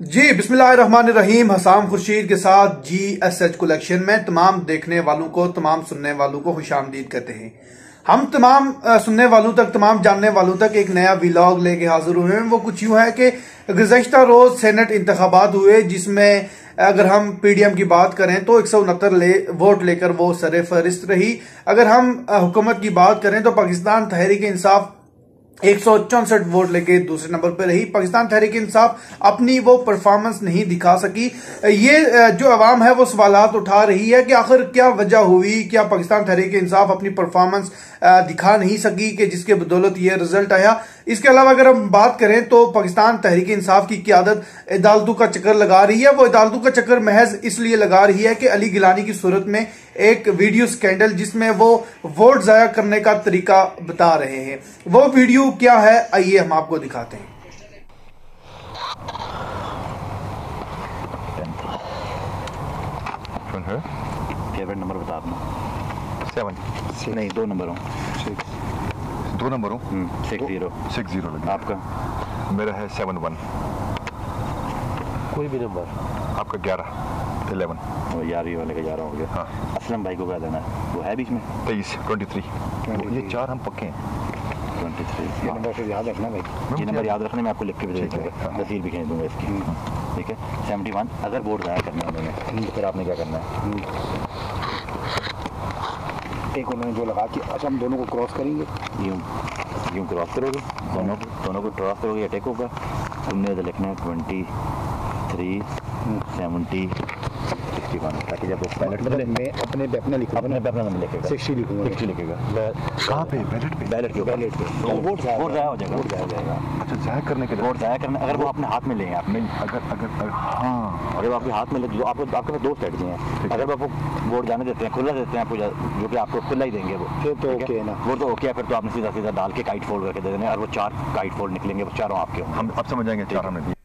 जी बिस्मिल्लाहिर्रहमानिर्रहीम हसाम खुर्शीद के साथ जी एस एच कलेक्शन में तमाम देखने वालों को तमाम सुनने वालों को खुश आमदीद कहते हैं। हम तमाम सुनने वालों तक तमाम जानने वालों तक एक नया व्लॉग लेके हाजिर हुए हैं। वो कुछ यूँ है कि गुजशत रोज सेनेट इंतबात हुए जिसमें अगर हम पीडीएम की बात करें तो एक सौ उनहत्तर ले, वोट लेकर वो सर फहरिस्त रही। अगर हम हुकूमत की बात करें तो पाकिस्तान तहरीक इंसाफ एक वोट लेके दूसरे नंबर पर रही। पाकिस्तान तहरीक इंसाफ अपनी वो परफॉर्मेंस नहीं दिखा सकी। ये जो अवाम है वो सवाल उठा रही है कि आखिर क्या वजह हुई? क्या पाकिस्तान तहरीक इंसाफ अपनी परफॉर्मेंस दिखा नहीं सकी कि जिसके बदौलत ये रिज़ल्ट आया? इसके अलावा अगर हम बात करें तो पाकिस्तान तहरीक इंसाफ की क्यादत अदालतों का चक्कर लगा रही है। वो अदालतों का चक्कर महज इसलिए लगा रही है कि अली गिलानी की सूरत में एक वीडियो स्कैंडल जिसमें वो वोट जाया करने का तरीका बता रहे हैं। वो वीडियो क्या है? आइए हम आपको दिखाते हैं। फेवरेट नंबर बता दो सेवन नहीं दो नंबर हो। दो नंबर हो? सिक्स ज़ीरो सिक्स ज़ीरो लगे। आपका? मेरा है सेवन वन कोई भी नंबर आपका ग्यारह इलेवन वो यार ये वाले का ग्यारह हो गया। हाँ। असलम भाई को क्या देना। है वो है बीच में? तेईस ट्वेंटी थ्री ये चार हम पक्के हैं। ट्वेंटी थ्री ये नंबर फिर याद रखना भाई। ये नंबर याद रखने मैं आपको लिख के भेज दूँगा। तस्वीर भी खींच दूँगा इसकी। ठीक है? सेवेंटी वन अगर बोर्ड ज़ाया करना है उन्होंने तो फिर आपने क्या करना है? एक उन्होंने जो लगा कि अच्छा हम दोनों को क्रॉस करेंगे। यूँ यूँ क्रॉस करोगे? दोनों दोनों को क्रॉस करोगे अटैक होगा तुमने तो लिखना है twenty three seventy sixty one ताकि जब वो बैलेट मतलब मैं अपने अपना लिखूँगा अपने अपना नंबर लिखेगा। सिक्सटी लिखूँगा सिक्सटी लिखेगा। कहाँ पे? बैलेट पे। बैलेट के बैलेट पे। तो वोट वोट ज़ाया हो जाएगा। वोट ज़ाया जाएगा। अच्छा ज़ाहिर करने के वोट ज़ाया करना अगर वो अपने हाथ में लेंगे आप अगर अगर हाँ। अगर वो आपके हाथ में ले जो आपको आपके पास दो स्ट्रेटजी हैं। अगर वो वोट जाने देते हैं खुला देते हैं आपको जो कि आपको खुला ही देंगे वो। फिर तो ओके है? ना। वो तो ओके है फिर तो आपने सीधा सीधा डाल के काइट फोल्ड करके दे देने और वो चार काइट फोल्ड निकलेंगे वो चारों आपके हम अब समझ जाएँगे चार हमने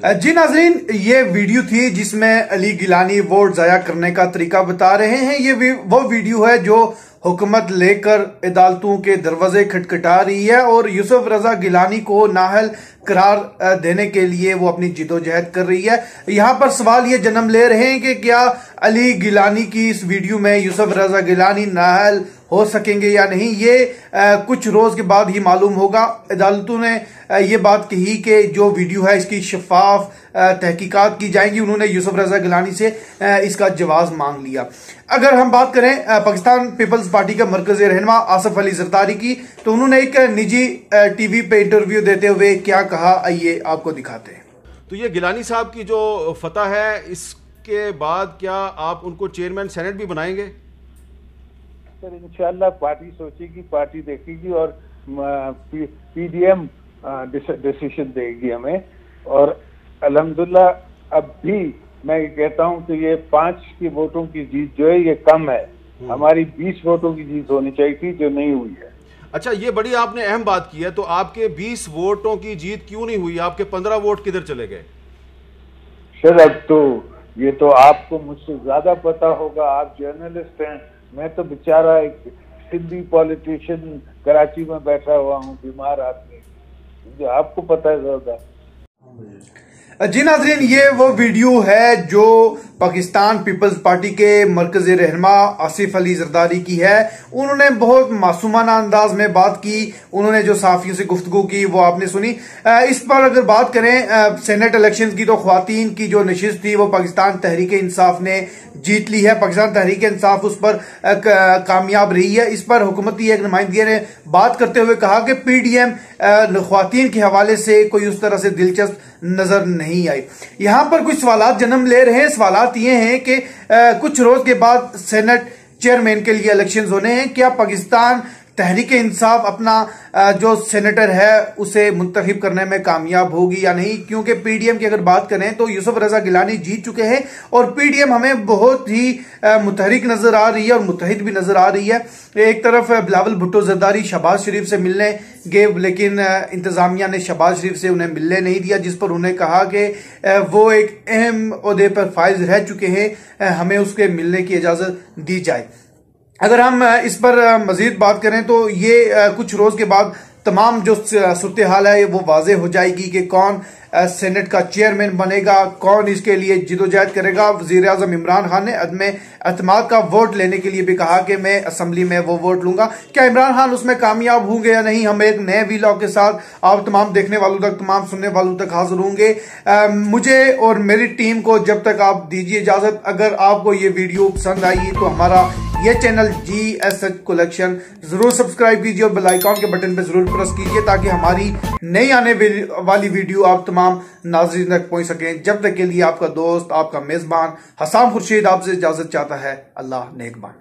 जी नाजरीन, ये वीडियो थी जिसमें अली गिलानी वोट जाया करने का तरीका बता रहे हैं। ये वो वीडियो है जो हुकूमत लेकर अदालतों के दरवाजे खटखटा रही है और यूसुफ रजा गिलानी को नाहल करार देने के लिए वो अपनी जिदोजहद कर रही है। यहाँ पर सवाल ये जन्म ले रहे हैं कि क्या अली गिलानी की इस वीडियो में यूसुफ रजा गिलानी नाहल हो सकेंगे या नहीं ये आ, कुछ रोज के बाद ही मालूम होगा। अदालतों ने आ, ये बात कही कि जो वीडियो है इसकी शफाफ तहकीकात की जाएँगी। उन्होंने यूसुफ रजा गिलानी से आ, इसका जवाब मांग लिया। अगर हम बात करें पाकिस्तान पीपल्स पार्टी का मरकज रहनमा आसफ अली जरदारी की तो उन्होंने एक निजी टीवी पे इंटरव्यू देते हुए क्या कहा? आइए आपको दिखाते हैं। तो ये गिलानी साहब की जो फतह है इसके बाद क्या आप उनको चेयरमैन सेनेट भी बनाएँगे? सर इंशाल्लाह पार्टी सोचेगी पार्टी देखेगी और पीडीएम डिसीज़न देगी हमें। और अलहमदुल्ला अब भी मैं कहता हूँ कि ये पाँच की वोटों की जीत जो है ये कम है। हमारी बीस वोटों की जीत होनी चाहिए थी जो नहीं हुई है। अच्छा ये बड़ी आपने अहम बात की है तो आपके 20 वोटों की जीत क्यों नहीं हुई? आपके 15 वोट किधर चले गए? सर अब तो ये तो आपको मुझसे ज़्यादा पता होगा आप जर्नलिस्ट हैं मैं तो बेचारा एक सिंधी पॉलिटिशियन कराची में बैठा हुआ हूँ, बीमार आदमी। जो आपको पता है ज़्यादा। जी नाजरीन, ये वो वीडियो है जो पाकिस्तान पीपल्स पार्टी के मरकज रहनमा आसिफ अली जरदारी की है। उन्होंने बहुत मासूमाना अंदाज में बात की। उन्होंने जो साफियों से गुफ्तगु की, वो आपने सुनी। इस पर अगर बात करें सेनेट इलेक्शन की तो खातन की जो नशिस्त थी, वो पाकिस्तान तहरीक इंसाफ ने जीत ली है। पाकिस्तान तहरीक इंसाफ उस पर कामयाब रही है। इस पर हुकूमती एक नुमाइंदगी ने बात करते हुए कहा कि पीडीएम खातन के हवाले से कोई उस तरह से दिलचस्प नज़र नहीं आई। यहाँ पर कुछ सवाल जन्म ले रहे हैं। सवाल ये हैं कि कुछ रोज के बाद सेनेट चेयरमैन के लिए इलेक्शन होने हैं। क्या पाकिस्तान तहरीक इंसाफ अपना जो सेनेटर है, उसे मुंतखब करने में कामयाब होगी या नहीं? क्योंकि पीडीएम की अगर बात करें तो यूसुफ रजा गिलानी जीत चुके हैं और पीडीएम हमें बहुत ही मुतहरिक नज़र आ रही है और मुतहद भी नज़र आ रही है। एक तरफ़ बिलावल भुट्टो जरदारी शहबाज शरीफ से मिलने गए, लेकिन इंतजामिया ने शहबाज शरीफ से उन्हें मिलने नहीं दिया, जिस पर उन्हें कहा कि वो एक अहम अहदे पर फायज रह चुके हैं हमें उसके मिलने की इजाज़त दी जाए। अगर हम इस पर मजीद बात करें तो ये कुछ रोज के बाद तमाम जो सूरत हाल है, वो वाजे हो जाएगी कि कौन सेनेट का चेयरमैन बनेगा, कौन इसके लिए जिदोजहद करेगा। वज़ीर अजम इमरान खान ने अदम अतमाद का वोट लेने के लिए भी कहा कि मैं असम्बली में वो वोट लूँगा। क्या इमरान खान उसमें कामयाब होंगे या नहीं, हम एक नए वीलॉग के साथ आप तमाम देखने वालों तक, तमाम सुनने वालों तक हाजिर होंगे। मुझे और मेरी टीम को जब तक आप दीजिए इजाज़त, अगर आपको ये वीडियो पसंद आई तो हमारा ये channel G S H collection ज़रूर सब्सक्राइब कीजिए और बेलाइकॉन के बटन पर ज़रूर प्रेस कीजिए ताकि हमारी नई आने वाली वीडियो आप तमाम नाजरीन तक पहुँच सकें। जब तक के लिए आपका दोस्त, आपका मेजबान हसाम खुर्शीद आपसे इजाज़त चाहता है, अल्लाह नेकबान।